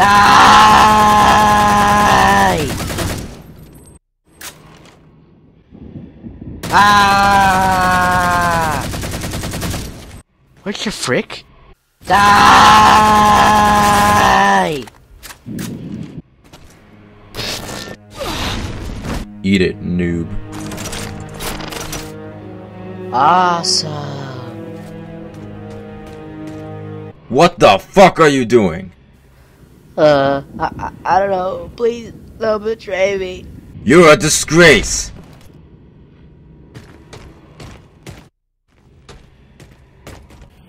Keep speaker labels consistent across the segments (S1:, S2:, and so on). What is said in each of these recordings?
S1: Die! Ah!
S2: What the frick?
S1: Die!
S3: Eat it, noob.
S1: Awesome.
S3: What the fuck are you doing?
S1: Uh, I, I, I don't know. Please don't betray me.
S3: You're a disgrace!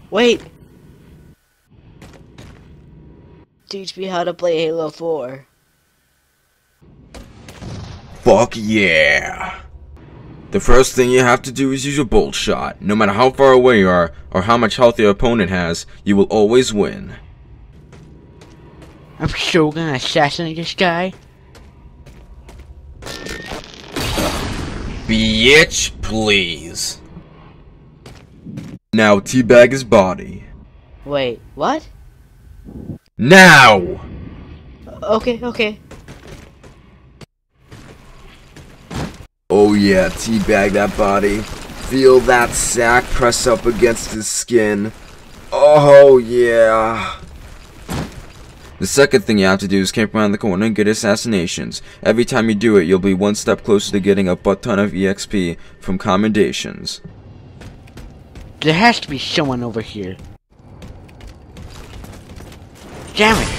S1: Wait. Teach me how to play Halo 4.
S3: Fuck yeah! The first thing you have to do is use your bolt shot. No matter how far away you are, or how much health your opponent has, you will always win.
S2: I'm so gonna assassinate this guy.
S3: Bitch, please. Now teabag his body.
S1: Wait, what?
S3: Now!
S1: Okay, okay.
S3: Oh yeah, teabag that body. Feel that sack press up against his skin. Oh yeah. The second thing you have to do is camp around the corner and get assassinations. Every time you do it, you'll be one step closer to getting a butt ton of EXP from commendations.
S2: There has to be someone over here. Damn it!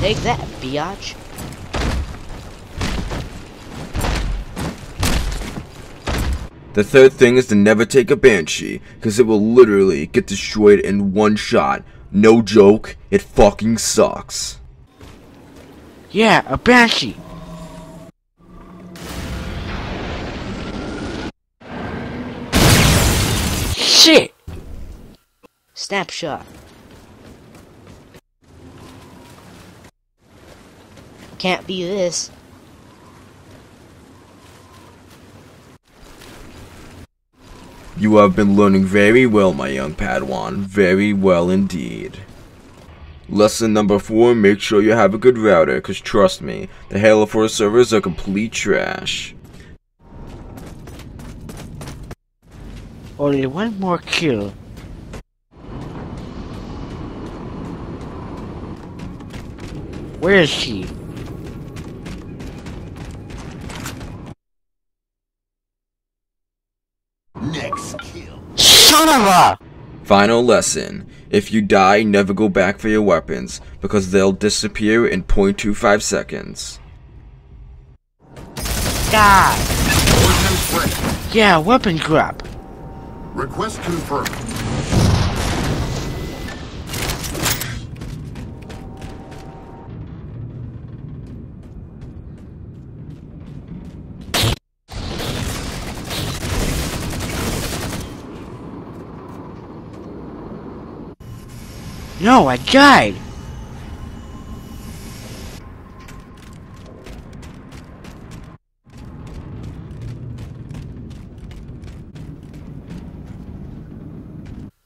S1: Take that, biatch.
S3: The third thing is to never take a Banshee, because it will literally get destroyed in one shot. No joke, it fucking sucks.
S2: Yeah, a banshee. Shit!
S1: Snapshot. Can't be this.
S3: You have been learning very well, my young Padawan. Very well indeed. Lesson number 4, make sure you have a good router, cause trust me, the Halo 4 servers are complete trash.
S2: Only one more kill. Where is she? Son of a!
S3: Final lesson, if you die, never go back for your weapons, because they'll disappear in 0.25 seconds.
S2: God!
S4: Ordnance.
S2: Yeah, weapon grab.
S4: Request confirmed.
S2: No, I died.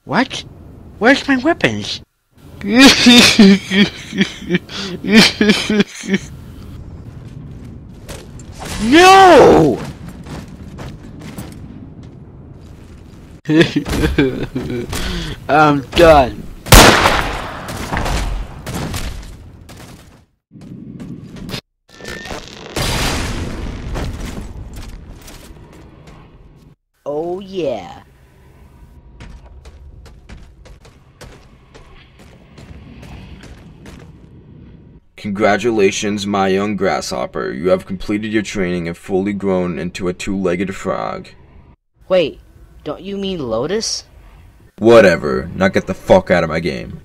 S2: What? Where's my weapons? no! I'm done.
S1: Oh yeah.
S3: Congratulations, my young grasshopper. You have completed your training and fully grown into a two-legged frog.
S1: Wait, don't you mean Lotus?
S3: Whatever. Now get the fuck out of my game.